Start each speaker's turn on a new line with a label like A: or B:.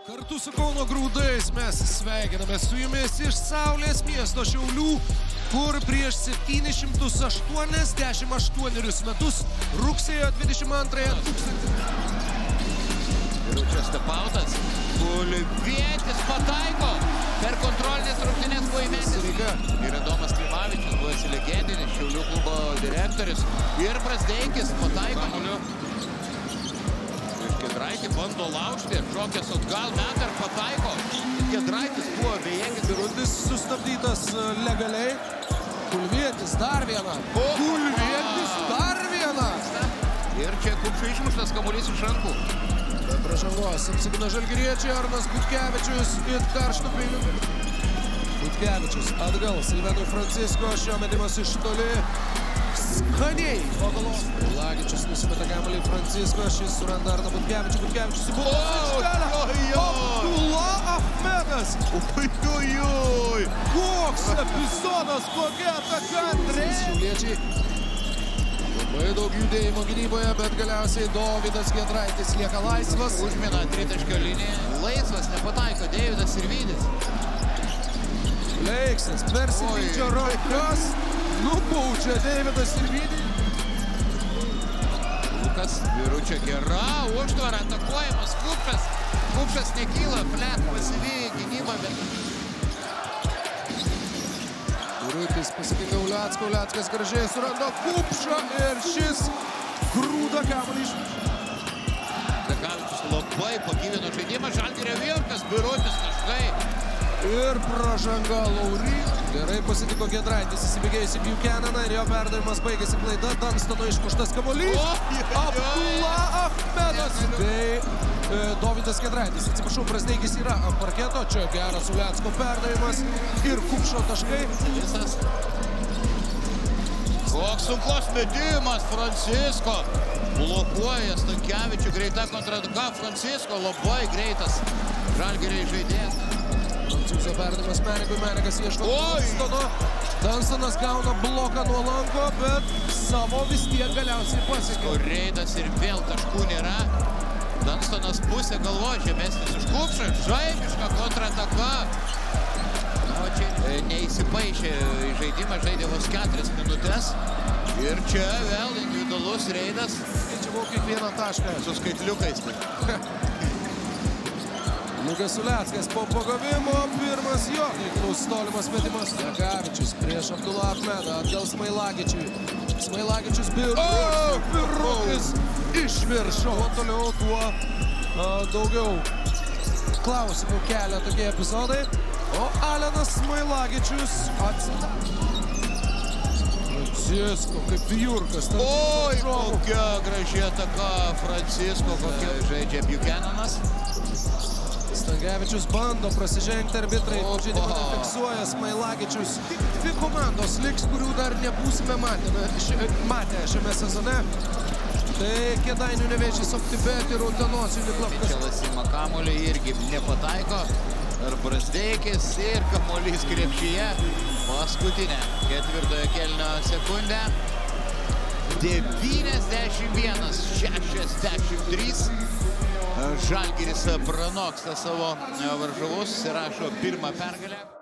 A: Kartu su Kauno grūdais mes sveikiname su jumis iš Saulės miesto Šiaulių, kur prieš 788 metus rugsėjo 22
B: Ir čia Stepautas, Kulvietis pataiko per kontrolinės rungtynės įmesęs.
A: Ryga.
B: Ir Adomas Klimavičius, buvęs legendinis Šiaulių klubo direktorius. Ir Brasdeikis pataiko. Kedraitį bando laužti, šokęs atgal, metą ir pataiko. Kedraitis buvo bejėgis.
A: Rundis sustabdytas e, legaliai. Kulvietis dar vieną. Kulvietis dar vieną.
B: Ir čia kupšų išmuštas kamuolys iš rankų.
A: Be pražangos apsigina žalgiriečiai Arnas Butkevičius ir karštų peilių. Butkevičius atgal Silvenui Francisko, šio metimas iš toli. Skaniai. Ogalos. Lagičius nusimeta kamuolį Francisko, šis suranda Arną Butkevičių. Butkevičius į aikštelę. Abdullah Ahmedas.
B: Ujujui.
A: Koks epizodas, kokia ataka Andrės. Šiauliečiai labai daug judėjimo gynyboje, bet galiausiai Dovydas Gedraitis lieka laisvas.
B: Užmina tritaškio liniją. Laisvas nepataiko Deividas ir Vydis.
A: Leiksis persityčio rankas, nubaudžia Deividas ir Vydį.
B: Lukas Viručio gera, užtvara, atakuojamas Kupšas. Kupšas nekyla, flet pasivyja gynybą, bet
A: Virutis pasitinka Uliacką, Uliackas gražiai suranda Kupšą ir šis grūda kamuolį iš...
B: Dagavičius labai pagyvino žaidimą. Žalgirio Virkas, Virutis taškai.
A: Ir pražanga Laury. Gerai pasitiko Gedraitis, įsibėgėjusi Buchananą ir jo perdavimas baigėsi klaida. Danstono išmuštas kamuolys.
B: O,
A: Abdullah Ahmedas bei e, Dovydas Gedraitis. Atsiprašau, Prasdeikis yra ant parketo. Čia geras Uliacko perdavimas ir Kupšo taškai.
B: Visas. Koks sunkus metimas Francisko. Blokuoja Stankevičių greita kontrataka. Francisko labai greitas. Žalgiriai žaidėjas.
A: Prancūzo perdavimas Menigui, Menigas ieško
B: Oi!
A: Danstono. Danstonas gauna bloką nuo lanko, bet savo vis tiek galiausiai pasiekė.
B: Reidas ir vėl taškų nėra. Danstonas pusė galvo žemesnis už kupšą. Žaibiška kontrataka. O čia e, neįsipaišė į žaidimą, žaidė vos 4 minutės. Ir čia vėl individualus reidas
A: Skaičiavau kiekvieną tašką.
B: su skaitliukais.
A: Lukas Uliackas po pagavimo, pirmas jo, taiklus tolimas metimas. Jagavičius prieš Abdullah Ahmedą, atgal Smailagičiui. Smailagičius Birukis, Birukis iš viršo. Kuo toliau, tuo a, daugiau klausimų kelia tokie epizodai. O Alenas Smailagičius atsidarė. Francisko, kaip Jurkas. tarp
B: Oi, kokia graži ataka Francisko, kokia žaidžia Buchananas.
A: Stangevičius bando prasižengti arbitrai, žaidimą nefiksuoja Smailagičius. Dvi komandos liks, kurių dar nebūsime matėme, ši, matę šiame sezone. Tai Kėdainių nevėžys Optibet ir Utenos Uniklapkas.
B: Čelas į Makamulį irgi nepataiko. Ir Brasdeikis ir kamuolys krepšyje. Paskutinė ketvirtojo kelnio sekundę. 91-63. Žalgiris pranoksta savo varžovus rašo pirmą pergalę.